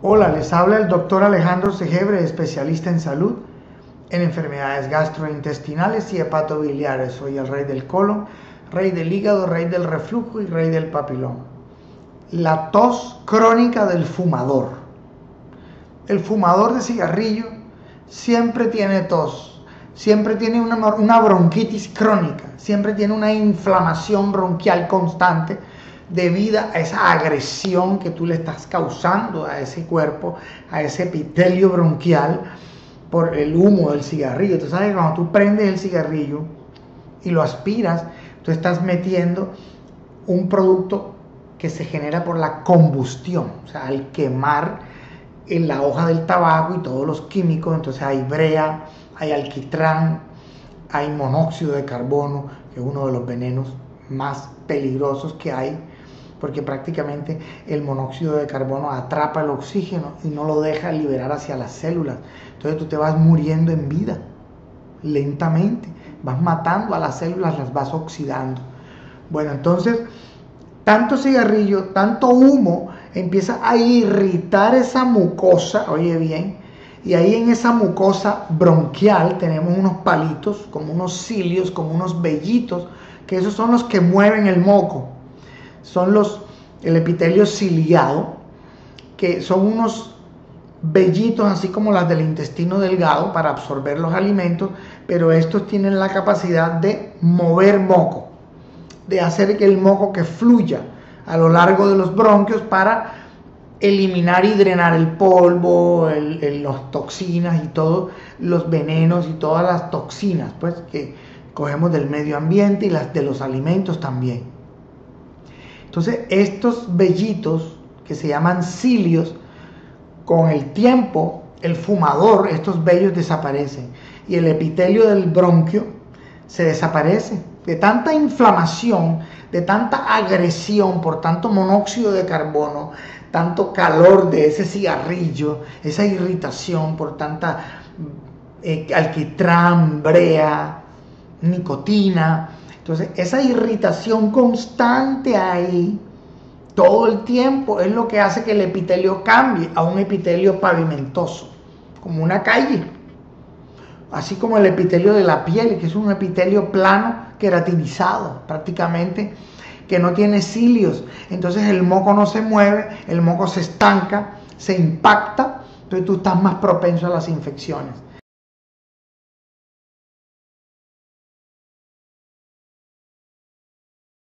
Hola, les habla el doctor Alejandro Segebre, especialista en salud en enfermedades gastrointestinales y hepatobiliares. Soy el rey del colon, rey del hígado, rey del reflujo y rey del papilón. La tos crónica del fumador. El fumador de cigarrillo siempre tiene tos, siempre tiene una, una bronquitis crónica, siempre tiene una inflamación bronquial constante debido a esa agresión que tú le estás causando a ese cuerpo, a ese epitelio bronquial por el humo del cigarrillo. Tú sabes que cuando tú prendes el cigarrillo y lo aspiras, tú estás metiendo un producto que se genera por la combustión, o sea, al quemar en la hoja del tabaco y todos los químicos, entonces hay brea, hay alquitrán, hay monóxido de carbono, que es uno de los venenos más peligrosos que hay porque prácticamente el monóxido de carbono atrapa el oxígeno y no lo deja liberar hacia las células. Entonces tú te vas muriendo en vida, lentamente, vas matando a las células, las vas oxidando. Bueno, entonces, tanto cigarrillo, tanto humo, empieza a irritar esa mucosa, oye bien, y ahí en esa mucosa bronquial tenemos unos palitos, como unos cilios, como unos vellitos, que esos son los que mueven el moco son los, el epitelio ciliado, que son unos vellitos, así como las del intestino delgado, para absorber los alimentos, pero estos tienen la capacidad de mover moco, de hacer que el moco que fluya a lo largo de los bronquios para eliminar y drenar el polvo, las toxinas y todos los venenos y todas las toxinas pues, que cogemos del medio ambiente y las de los alimentos también. Entonces, estos vellitos que se llaman cilios, con el tiempo, el fumador, estos vellos desaparecen y el epitelio del bronquio se desaparece. De tanta inflamación, de tanta agresión por tanto monóxido de carbono, tanto calor de ese cigarrillo, esa irritación por tanta eh, alquitrán, brea, nicotina, entonces, esa irritación constante ahí, todo el tiempo, es lo que hace que el epitelio cambie a un epitelio pavimentoso, como una calle. Así como el epitelio de la piel, que es un epitelio plano, queratinizado prácticamente, que no tiene cilios. Entonces el moco no se mueve, el moco se estanca, se impacta, entonces tú estás más propenso a las infecciones.